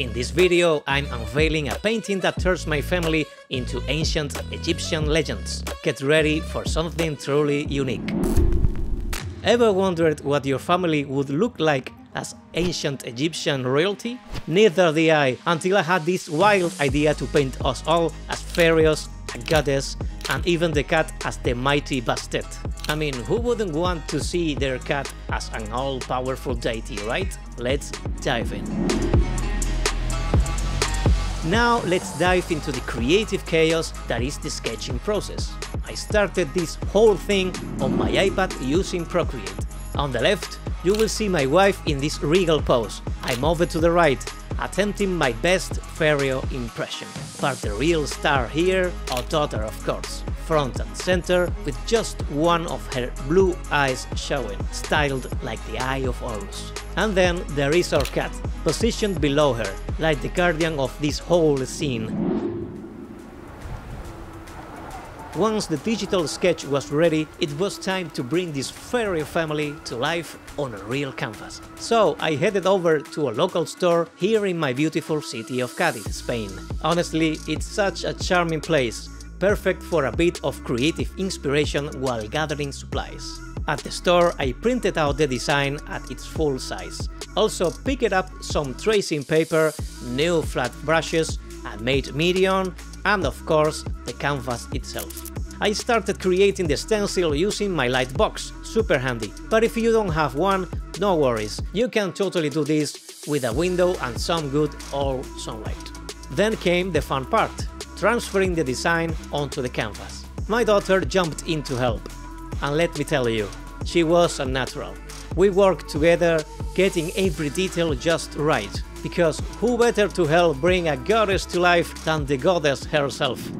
In this video, I'm unveiling a painting that turns my family into ancient Egyptian legends. Get ready for something truly unique. Ever wondered what your family would look like as ancient Egyptian royalty? Neither did I, until I had this wild idea to paint us all as pharaohs, a goddess, and even the cat as the mighty Bastet. I mean, who wouldn't want to see their cat as an all-powerful deity, right? Let's dive in. Now let's dive into the creative chaos that is the sketching process. I started this whole thing on my iPad using Procreate. On the left, you will see my wife in this regal pose. I'm over to the right, attempting my best Pharaoh impression. But the real star here, our daughter of course, front and center with just one of her blue eyes showing, styled like the Eye of Horus. And then there is our cat, positioned below her, like the guardian of this whole scene. Once the digital sketch was ready, it was time to bring this pharaoh family to life on a real canvas. So I headed over to a local store here in my beautiful city of Cádiz, Spain. Honestly, it's such a charming place, perfect for a bit of creative inspiration while gathering supplies. At the store, I printed out the design at its full size. Also picked up some tracing paper, new flat brushes, a matte medium, and of course the canvas itself. I started creating the stencil using my light box, super handy, but if you don't have one, no worries, you can totally do this with a window and some good old sunlight. Then came the fun part, transferring the design onto the canvas. My daughter jumped in to help, and let me tell you, she was a natural. We worked together, getting every detail just right, because who better to help bring a goddess to life than the goddess herself?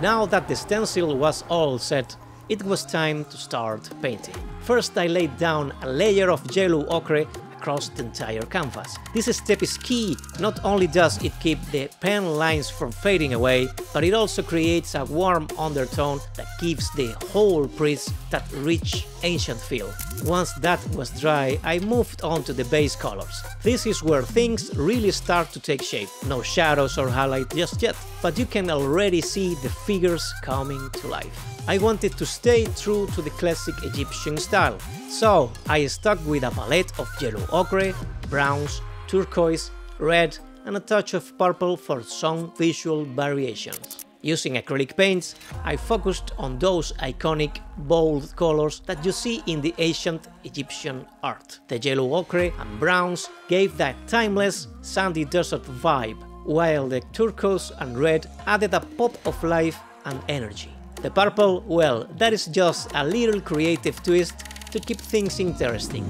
Now that the stencil was all set, it was time to start painting. First I laid down a layer of yellow ochre across the entire canvas. This step is key, not only does it keep the pen lines from fading away, but it also creates a warm undertone that gives the whole piece that rich ancient feel. Once that was dry, I moved on to the base colors. This is where things really start to take shape. No shadows or highlight just yet, but you can already see the figures coming to life. I wanted to stay true to the classic Egyptian style, so I stuck with a palette of yellow ochre, browns, turquoise, red and a touch of purple for some visual variations. Using acrylic paints, I focused on those iconic, bold colors that you see in the ancient Egyptian art. The yellow ochre and browns gave that timeless, sandy desert vibe, while the turquoise and red added a pop of life and energy. The purple, well, that is just a little creative twist to keep things interesting.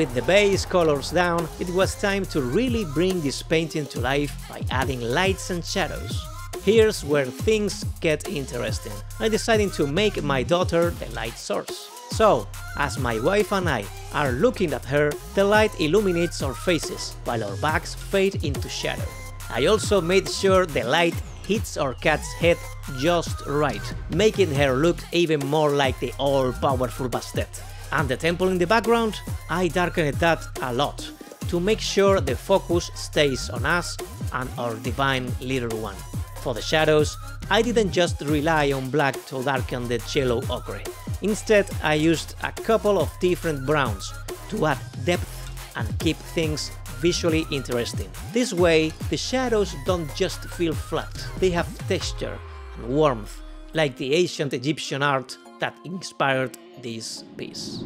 With the base colors down, it was time to really bring this painting to life by adding lights and shadows. Here's where things get interesting. I decided to make my daughter the light source. So, as my wife and I are looking at her, the light illuminates our faces, while our backs fade into shadow. I also made sure the light hits our cat's head just right, making her look even more like the all-powerful Bastet. And the temple in the background? I darkened that a lot, to make sure the focus stays on us and our divine little one. For the shadows, I didn't just rely on black to darken the yellow ochre. Instead, I used a couple of different browns to add depth and keep things visually interesting. This way, the shadows don't just feel flat, they have texture and warmth, like the ancient Egyptian art that inspired this piece.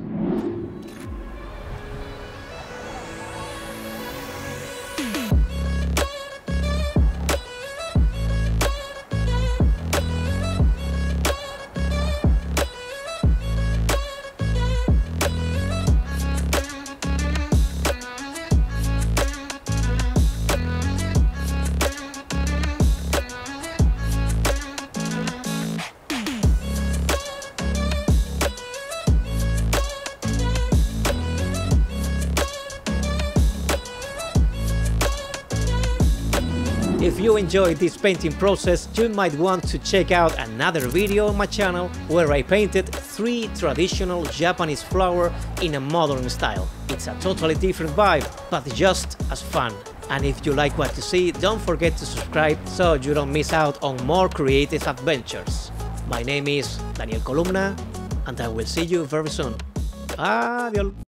If you enjoyed this painting process, you might want to check out another video on my channel where I painted three traditional Japanese flowers in a modern style. It's a totally different vibe, but just as fun. And if you like what you see, don't forget to subscribe so you don't miss out on more creative adventures. My name is Daniel Columna, and I will see you very soon. Adiós.